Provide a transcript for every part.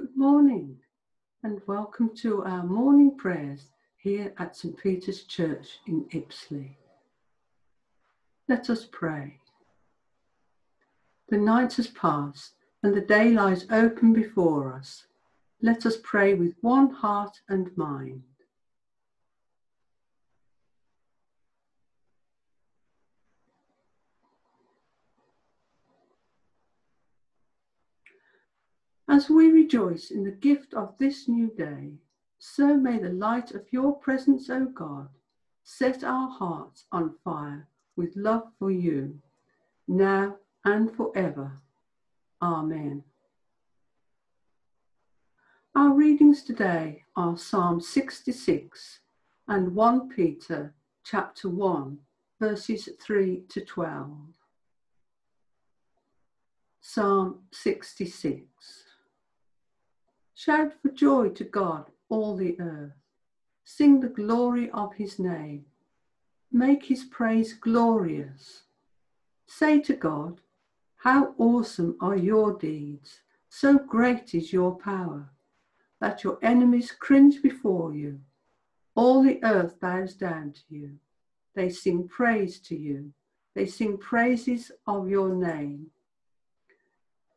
Good morning and welcome to our morning prayers here at St Peter's Church in Ipsley. Let us pray. The night has passed and the day lies open before us. Let us pray with one heart and mind. As we rejoice in the gift of this new day, so may the light of your presence, O God, set our hearts on fire with love for you, now and forever. Amen. Our readings today are Psalm 66 and 1 Peter chapter 1, verses 3 to 12. Psalm 66. Shout for joy to God, all the earth. Sing the glory of his name. Make his praise glorious. Say to God, How awesome are your deeds! So great is your power, that your enemies cringe before you. All the earth bows down to you. They sing praise to you. They sing praises of your name.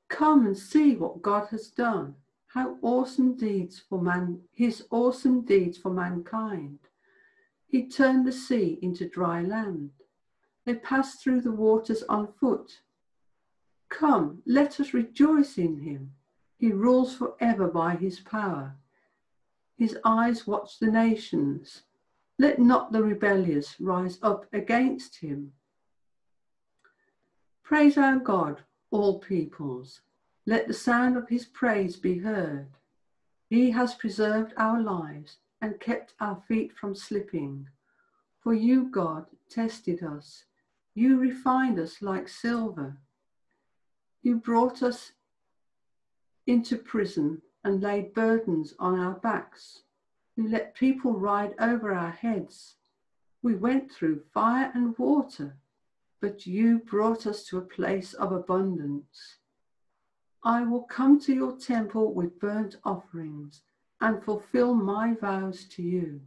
Come and see what God has done how awesome deeds for man, his awesome deeds for mankind. He turned the sea into dry land. They passed through the waters on foot. Come, let us rejoice in him. He rules forever by his power. His eyes watch the nations. Let not the rebellious rise up against him. Praise our God, all peoples. Let the sound of his praise be heard. He has preserved our lives and kept our feet from slipping. For you, God, tested us. You refined us like silver. You brought us into prison and laid burdens on our backs. You let people ride over our heads. We went through fire and water, but you brought us to a place of abundance. I will come to your temple with burnt offerings and fulfill my vows to you.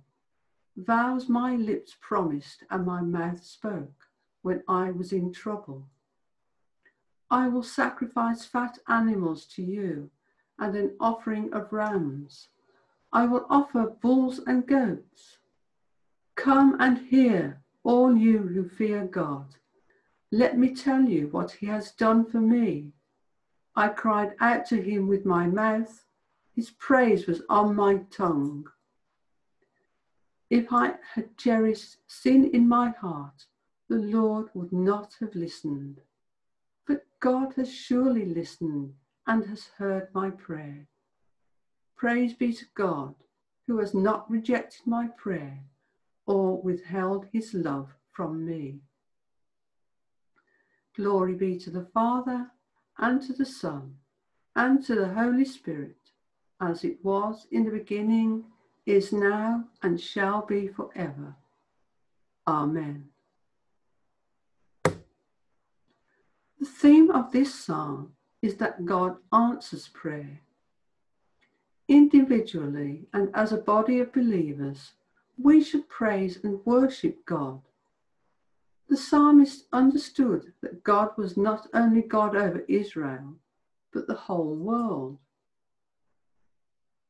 Vows my lips promised and my mouth spoke when I was in trouble. I will sacrifice fat animals to you and an offering of rams. I will offer bulls and goats. Come and hear, all you who fear God. Let me tell you what he has done for me I cried out to him with my mouth. His praise was on my tongue. If I had cherished sin in my heart, the Lord would not have listened. But God has surely listened and has heard my prayer. Praise be to God, who has not rejected my prayer or withheld his love from me. Glory be to the Father and to the Son, and to the Holy Spirit, as it was in the beginning, is now, and shall be forever. Amen. The theme of this psalm is that God answers prayer. Individually and as a body of believers, we should praise and worship God the psalmist understood that God was not only God over Israel, but the whole world.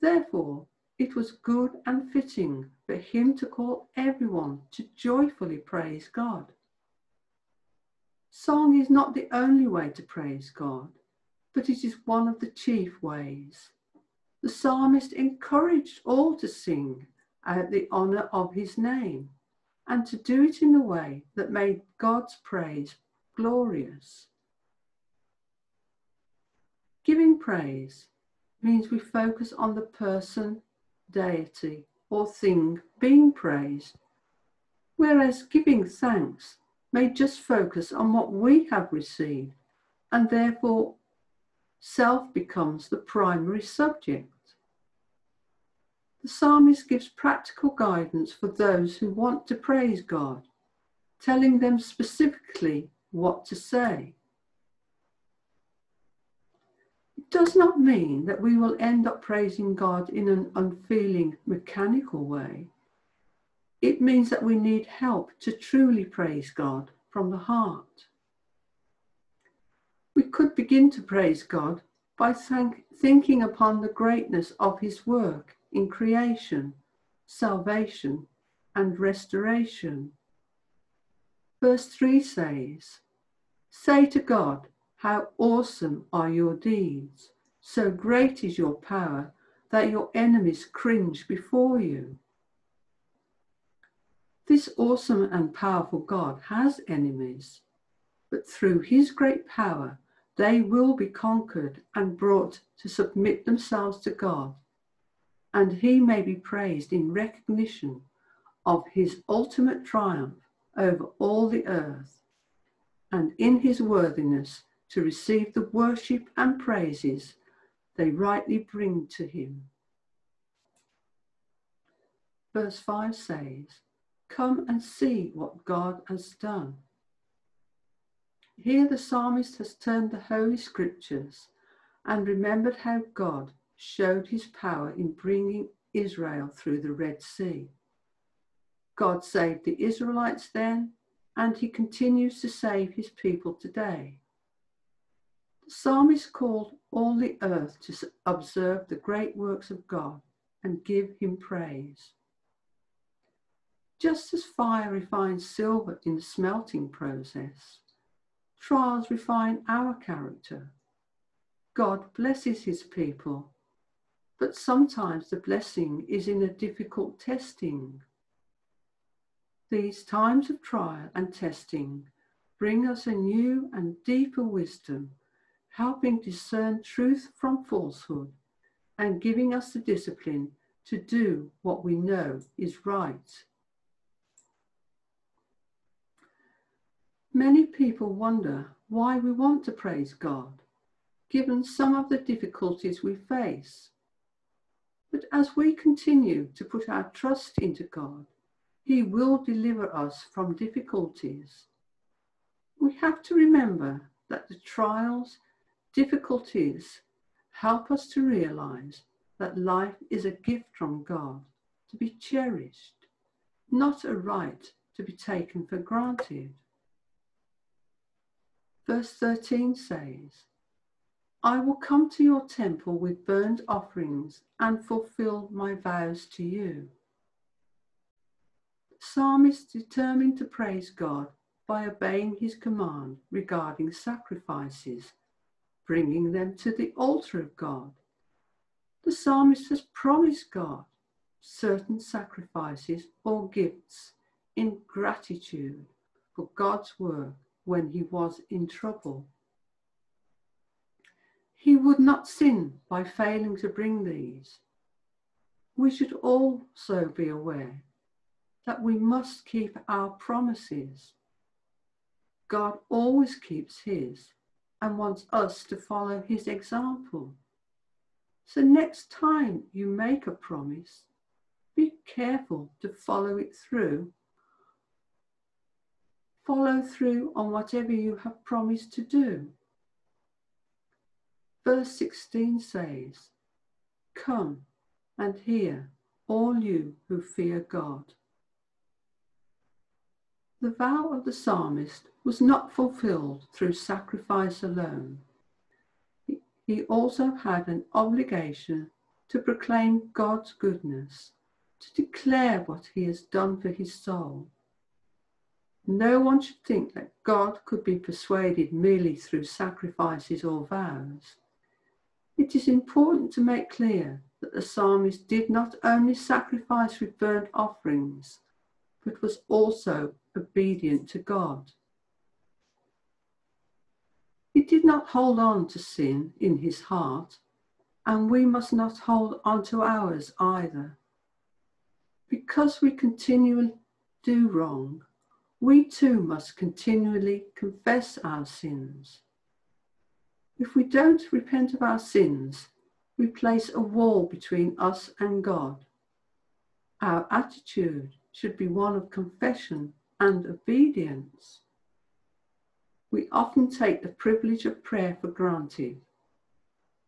Therefore, it was good and fitting for him to call everyone to joyfully praise God. Song is not the only way to praise God, but it is one of the chief ways. The psalmist encouraged all to sing out the honour of his name and to do it in a way that made God's praise glorious. Giving praise means we focus on the person, deity, or thing being praised, whereas giving thanks may just focus on what we have received, and therefore self becomes the primary subject. The psalmist gives practical guidance for those who want to praise God, telling them specifically what to say. It does not mean that we will end up praising God in an unfeeling, mechanical way. It means that we need help to truly praise God from the heart. We could begin to praise God by thank, thinking upon the greatness of his work in creation, salvation, and restoration. Verse 3 says, Say to God, How awesome are your deeds! So great is your power that your enemies cringe before you. This awesome and powerful God has enemies, but through his great power, they will be conquered and brought to submit themselves to God, and he may be praised in recognition of his ultimate triumph over all the earth, and in his worthiness to receive the worship and praises they rightly bring to him. Verse 5 says, Come and see what God has done. Here the psalmist has turned the Holy Scriptures and remembered how God showed his power in bringing Israel through the Red Sea. God saved the Israelites then, and he continues to save his people today. The psalmist called all the earth to observe the great works of God and give him praise. Just as fire refines silver in the smelting process, trials refine our character. God blesses his people, but sometimes the blessing is in a difficult testing. These times of trial and testing bring us a new and deeper wisdom, helping discern truth from falsehood and giving us the discipline to do what we know is right. Many people wonder why we want to praise God, given some of the difficulties we face. But as we continue to put our trust into God, He will deliver us from difficulties. We have to remember that the trials, difficulties help us to realize that life is a gift from God to be cherished, not a right to be taken for granted. Verse 13 says, I will come to your temple with burnt offerings and fulfill my vows to you. The psalmist determined to praise God by obeying his command regarding sacrifices, bringing them to the altar of God. The psalmist has promised God certain sacrifices or gifts in gratitude for God's work when he was in trouble. He would not sin by failing to bring these. We should also be aware that we must keep our promises. God always keeps his and wants us to follow his example. So, next time you make a promise, be careful to follow it through follow through on whatever you have promised to do. Verse 16 says, Come and hear, all you who fear God. The vow of the psalmist was not fulfilled through sacrifice alone. He also had an obligation to proclaim God's goodness, to declare what he has done for his soul. No one should think that God could be persuaded merely through sacrifices or vows. It is important to make clear that the psalmist did not only sacrifice with burnt offerings, but was also obedient to God. He did not hold on to sin in his heart, and we must not hold on to ours either. Because we continually do wrong, we too must continually confess our sins. If we don't repent of our sins, we place a wall between us and God. Our attitude should be one of confession and obedience. We often take the privilege of prayer for granted.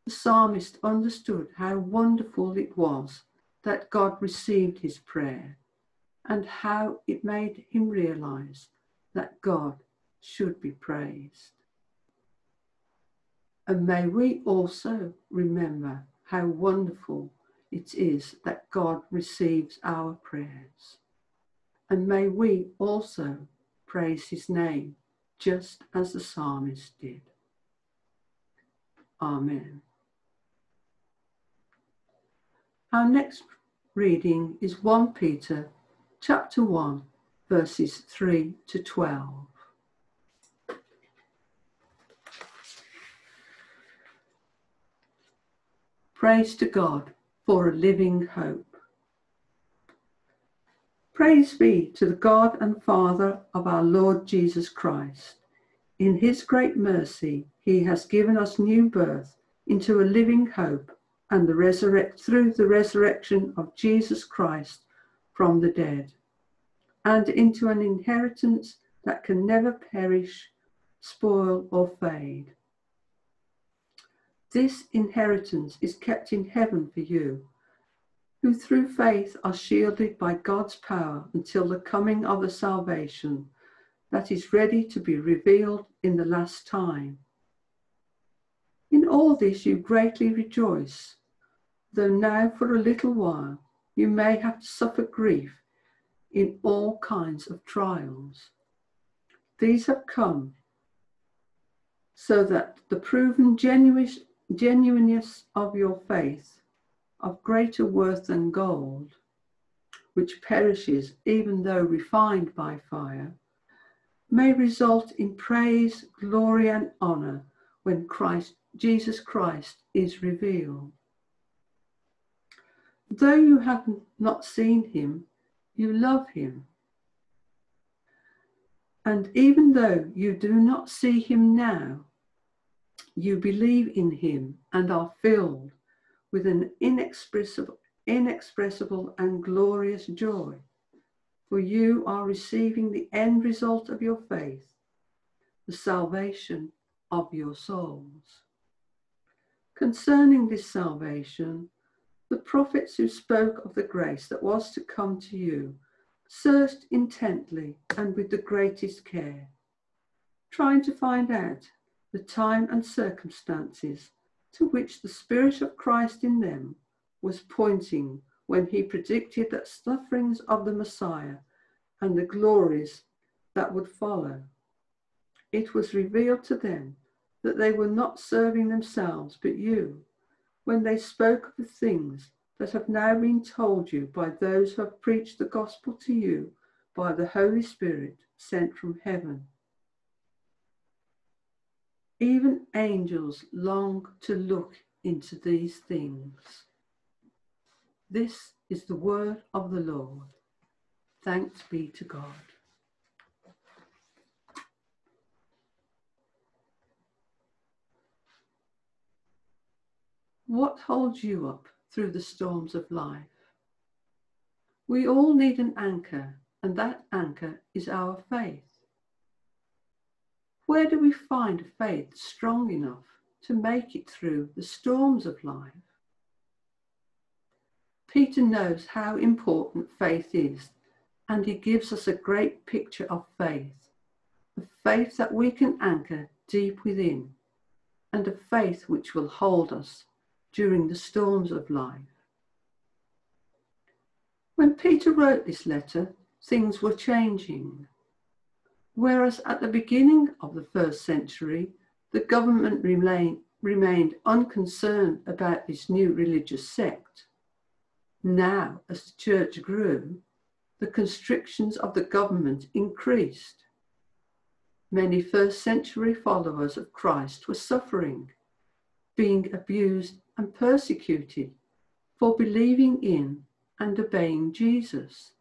the psalmist understood how wonderful it was that God received his prayer and how it made him realize that God should be praised. And may we also remember how wonderful it is that God receives our prayers. And may we also praise his name just as the psalmist did. Amen. Our next reading is 1 Peter chapter 1 verses 3 to 12. Praise to God for a living hope. Praise be to the God and Father of our Lord Jesus Christ. In his great mercy, he has given us new birth into a living hope and the resurrect through the resurrection of Jesus Christ from the dead, and into an inheritance that can never perish, spoil, or fade this inheritance is kept in heaven for you, who through faith are shielded by God's power until the coming of the salvation that is ready to be revealed in the last time. In all this you greatly rejoice, though now for a little while you may have to suffer grief in all kinds of trials. These have come so that the proven genuine genuineness of your faith, of greater worth than gold, which perishes even though refined by fire, may result in praise, glory, and honor when Christ, Jesus Christ is revealed. Though you have not seen him, you love him. And even though you do not see him now, you believe in him and are filled with an inexpressible, inexpressible and glorious joy, for you are receiving the end result of your faith, the salvation of your souls. Concerning this salvation, the prophets who spoke of the grace that was to come to you searched intently and with the greatest care, trying to find out the time and circumstances to which the Spirit of Christ in them was pointing when he predicted the sufferings of the Messiah and the glories that would follow. It was revealed to them that they were not serving themselves but you when they spoke of the things that have now been told you by those who have preached the gospel to you by the Holy Spirit sent from heaven. Even angels long to look into these things. This is the word of the Lord. Thanks be to God. What holds you up through the storms of life? We all need an anchor, and that anchor is our faith. Where do we find faith strong enough to make it through the storms of life? Peter knows how important faith is, and he gives us a great picture of faith a faith that we can anchor deep within, and a faith which will hold us during the storms of life. When Peter wrote this letter, things were changing. Whereas at the beginning of the first century, the government remain, remained unconcerned about this new religious sect. Now, as the church grew, the constrictions of the government increased. Many first century followers of Christ were suffering, being abused and persecuted for believing in and obeying Jesus.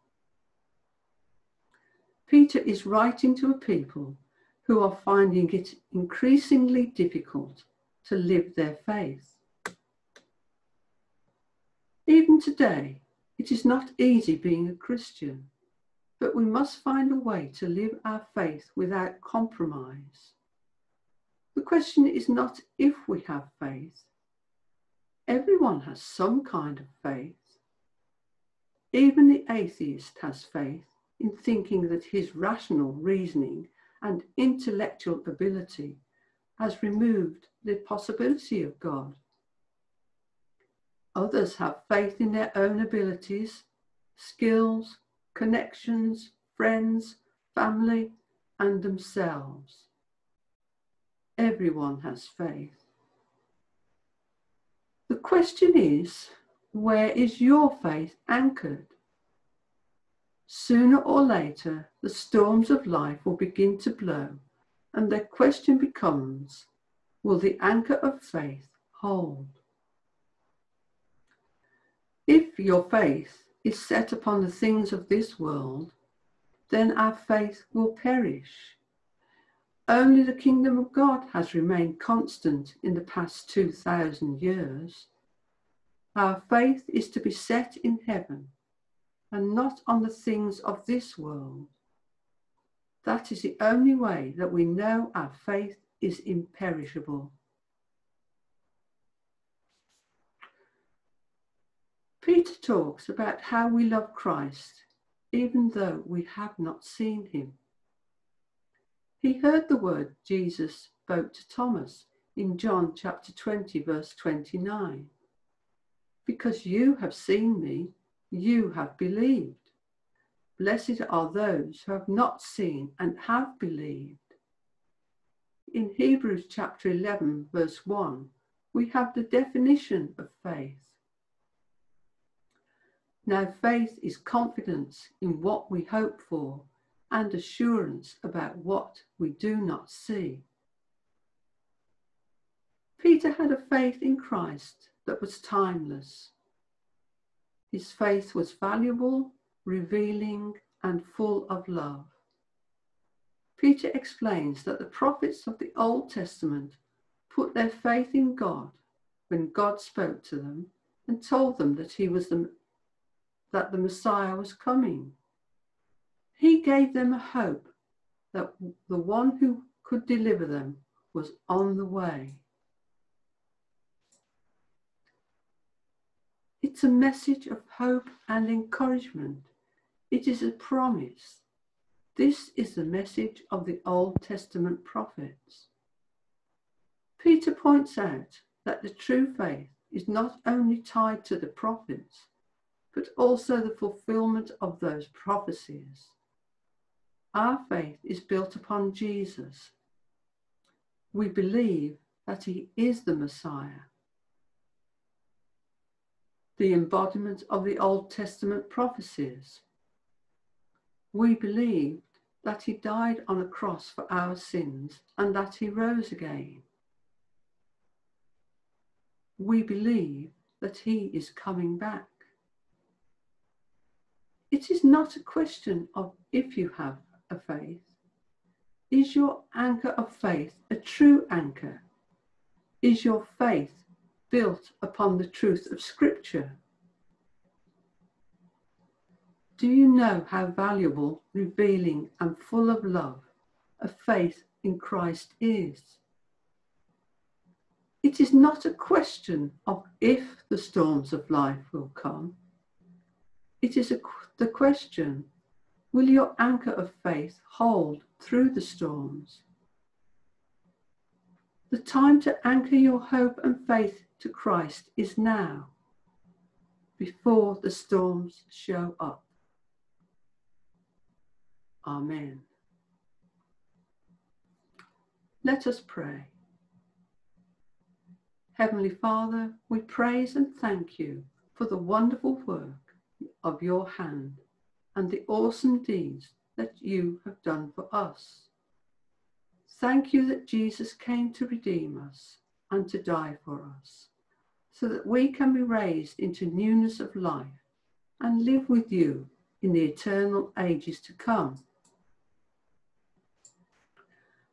Peter is writing to a people who are finding it increasingly difficult to live their faith. Even today, it is not easy being a Christian, but we must find a way to live our faith without compromise. The question is not if we have faith, Everyone has some kind of faith. Even the atheist has faith in thinking that his rational reasoning and intellectual ability has removed the possibility of God. Others have faith in their own abilities, skills, connections, friends, family, and themselves. Everyone has faith. The question is, where is your faith anchored? Sooner or later, the storms of life will begin to blow, and the question becomes will the anchor of faith hold? If your faith is set upon the things of this world, then our faith will perish. Only the kingdom of God has remained constant in the past 2,000 years. Our faith is to be set in heaven and not on the things of this world. That is the only way that we know our faith is imperishable. Peter talks about how we love Christ even though we have not seen him. He heard the word Jesus spoke to Thomas in John chapter 20, verse 29. Because you have seen me, you have believed. Blessed are those who have not seen and have believed. In Hebrews chapter 11, verse 1, we have the definition of faith. Now, faith is confidence in what we hope for and assurance about what we do not see. Peter had a faith in Christ that was timeless. His faith was valuable, revealing, and full of love. Peter explains that the prophets of the Old Testament put their faith in God when God spoke to them and told them that he was the, that the Messiah was coming. He gave them a hope that the one who could deliver them was on the way. It's a message of hope and encouragement. It is a promise. This is the message of the Old Testament prophets. Peter points out that the true faith is not only tied to the prophets, but also the fulfillment of those prophecies. Our faith is built upon Jesus. We believe that he is the Messiah the embodiment of the Old Testament prophecies. We believe that he died on a cross for our sins and that he rose again. We believe that he is coming back. It is not a question of if you have a faith. Is your anchor of faith a true anchor? Is your faith built upon the truth of Scripture. Do you know how valuable, revealing, and full of love a faith in Christ is? It is not a question of if the storms of life will come. It is a, the question will your anchor of faith hold through the storms? The time to anchor your hope and faith to Christ is now, before the storms show up. Amen. Let us pray. Heavenly Father, we praise and thank you for the wonderful work of your hand and the awesome deeds that you have done for us. Thank you that Jesus came to redeem us and to die for us, so that we can be raised into newness of life and live with you in the eternal ages to come.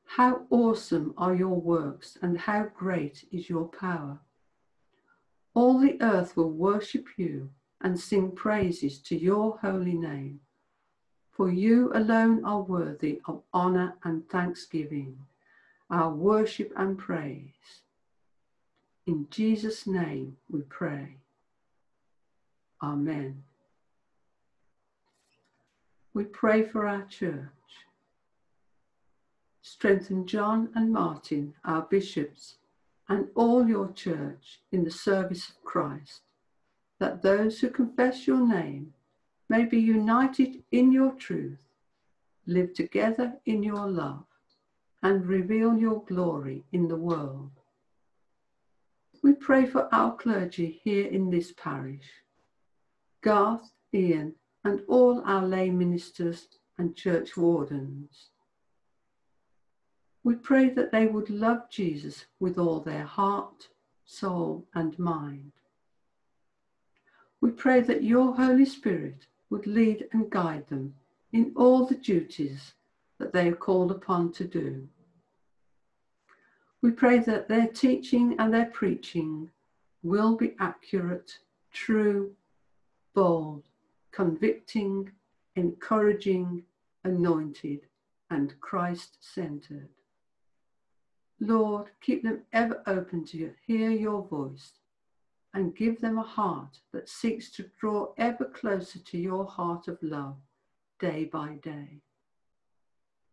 How awesome are your works, and how great is your power! All the earth will worship you and sing praises to your holy name, for you alone are worthy of honour and thanksgiving, our worship and praise. In Jesus' name we pray. Amen. We pray for our church. Strengthen John and Martin, our bishops, and all your church in the service of Christ, that those who confess your name may be united in your truth, live together in your love, and reveal your glory in the world. We pray for our clergy here in this parish, Garth, Ian, and all our lay ministers and church wardens. We pray that they would love Jesus with all their heart, soul, and mind. We pray that your Holy Spirit would lead and guide them in all the duties that they are called upon to do. We pray that their teaching and their preaching will be accurate, true, bold, convicting, encouraging, anointed, and Christ centered. Lord, keep them ever open to hear your voice and give them a heart that seeks to draw ever closer to your heart of love day by day.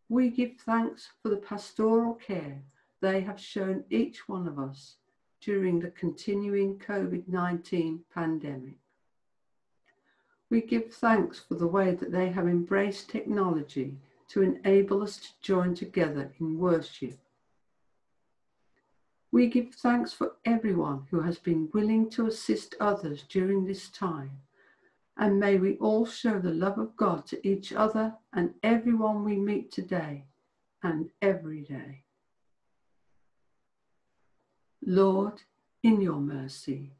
We give thanks for the pastoral care they have shown each one of us during the continuing COVID 19 pandemic. We give thanks for the way that they have embraced technology to enable us to join together in worship. We give thanks for everyone who has been willing to assist others during this time. And may we all show the love of God to each other and everyone we meet today and every day. Lord, in your mercy,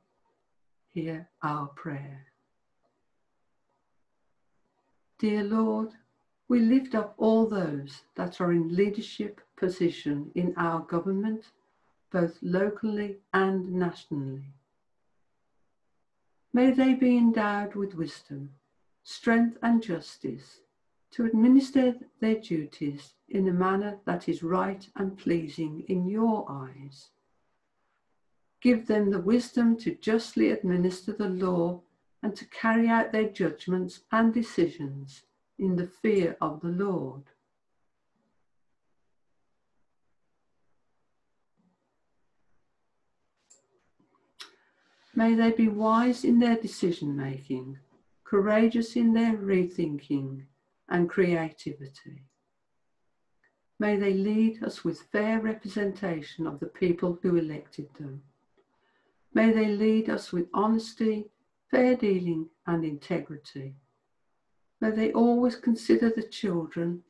hear our prayer. Dear Lord, we lift up all those that are in leadership position in our government, both locally and nationally. May they be endowed with wisdom, strength, and justice to administer their duties in a manner that is right and pleasing in your eyes. Give them the wisdom to justly administer the law and to carry out their judgments and decisions in the fear of the Lord. May they be wise in their decision making, courageous in their rethinking and creativity. May they lead us with fair representation of the people who elected them. May they lead us with honesty, fair dealing, and integrity. May they always consider the children,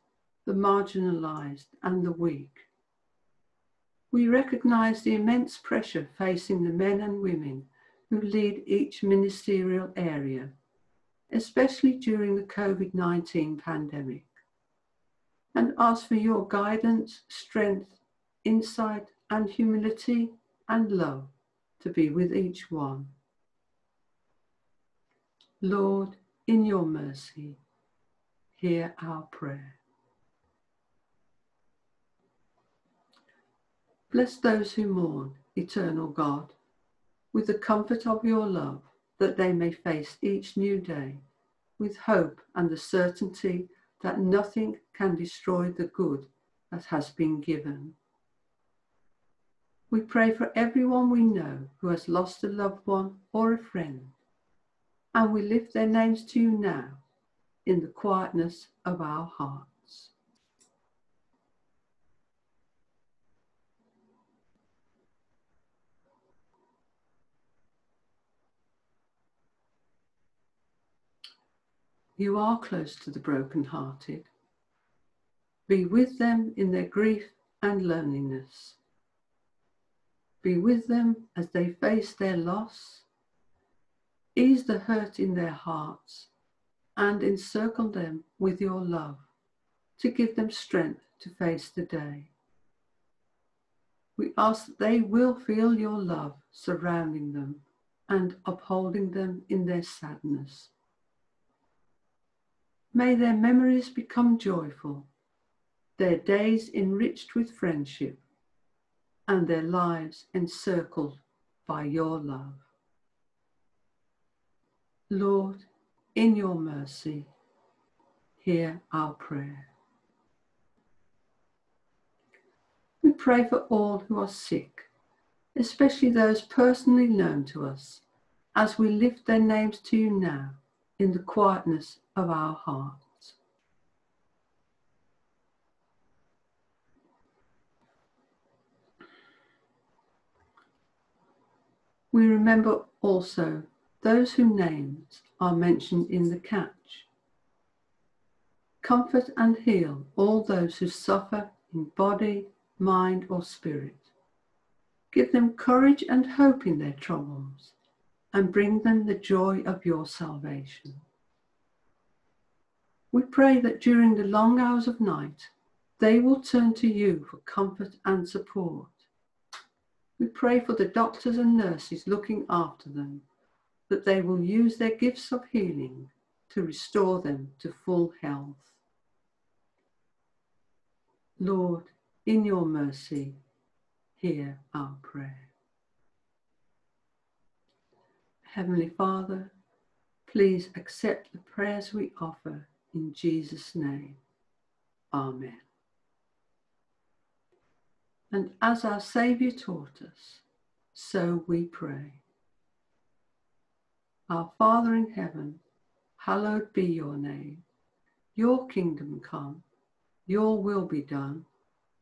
the marginalised, and the weak. We recognise the immense pressure facing the men and women who lead each ministerial area, especially during the COVID 19 pandemic, and ask for your guidance, strength, insight, and humility and love to be with each one. Lord, in your mercy, hear our prayer. Bless those who mourn, eternal God, with the comfort of your love, that they may face each new day with hope and the certainty that nothing can destroy the good that has been given. We pray for everyone we know who has lost a loved one or a friend and we lift their names to you now in the quietness of our hearts. You are close to the broken-hearted. Be with them in their grief and loneliness. Be with them as they face their loss Ease the hurt in their hearts and encircle them with your love to give them strength to face the day. We ask that they will feel your love surrounding them and upholding them in their sadness. May their memories become joyful, their days enriched with friendship, and their lives encircled by your love. Lord, in your mercy, hear our prayer. We pray for all who are sick, especially those personally known to us, as we lift their names to you now in the quietness of our hearts. We remember also those whose names are mentioned in the catch. Comfort and heal all those who suffer in body, mind, or spirit. Give them courage and hope in their troubles, and bring them the joy of your salvation. We pray that during the long hours of night, they will turn to you for comfort and support. We pray for the doctors and nurses looking after them, that they will use their gifts of healing to restore them to full health. Lord, in your mercy, hear our prayer. Heavenly Father, please accept the prayers we offer in Jesus' name. Amen. And as our Saviour taught us, so we pray. Our Father in heaven, hallowed be your name. Your kingdom come, your will be done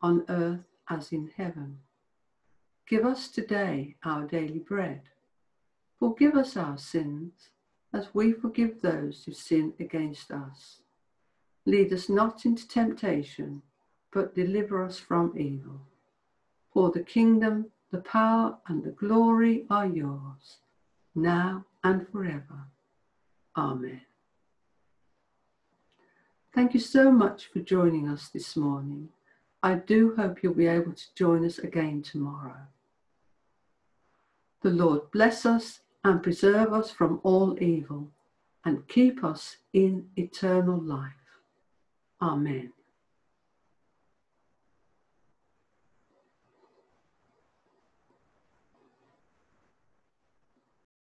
on earth as in heaven. Give us today our daily bread. Forgive us our sins as we forgive those who sin against us. Lead us not into temptation, but deliver us from evil. For the kingdom, the power, and the glory are yours, now and forever. Amen. Thank you so much for joining us this morning. I do hope you'll be able to join us again tomorrow. The Lord bless us and preserve us from all evil and keep us in eternal life. Amen.